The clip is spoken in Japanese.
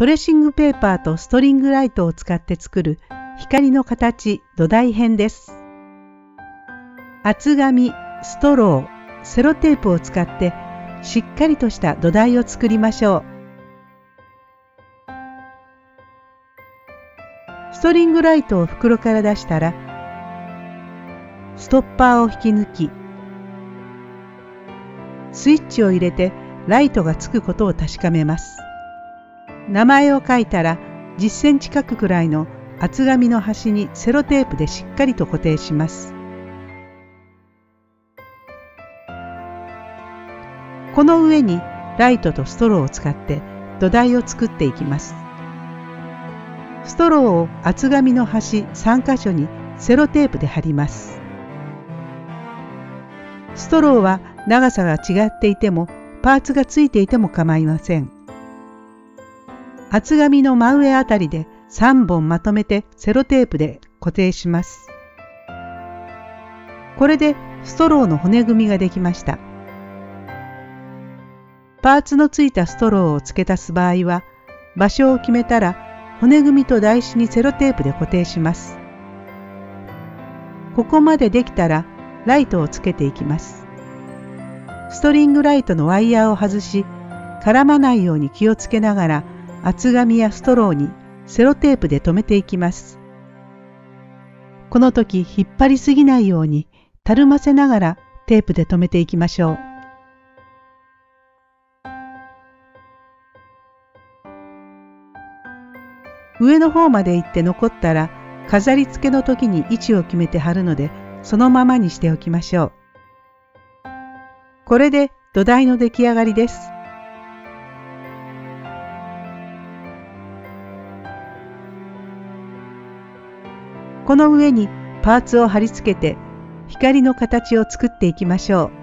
トレッシングペーパーとストリングライトを使って作る光の形土台編です。厚紙、ストロー、セロテープを使ってしっかりとした土台を作りましょう。ストリングライトを袋から出したら、ストッパーを引き抜き、スイッチを入れてライトがつくことを確かめます。名前を書いたら10センチ角くらいの厚紙の端にセロテープでしっかりと固定します。この上にライトとストローを使って土台を作っていきます。ストローを厚紙の端3箇所にセロテープで貼ります。ストローは長さが違っていてもパーツがついていても構いません。厚紙の真上あたりで3本まとめてセロテープで固定します。これでストローの骨組みができました。パーツのついたストローを付け足す場合は場所を決めたら骨組みと台紙にセロテープで固定します。ここまでできたらライトをつけていきます。ストリングライトのワイヤーを外し絡まないように気をつけながら厚紙やストローにセロテープで留めていきます。この時引っ張りすぎないようにたるませながらテープで留めていきましょう。上の方まで行って残ったら飾り付けの時に位置を決めて貼るのでそのままにしておきましょう。これで土台の出来上がりです。この上にパーツを貼り付けて光の形を作っていきましょう。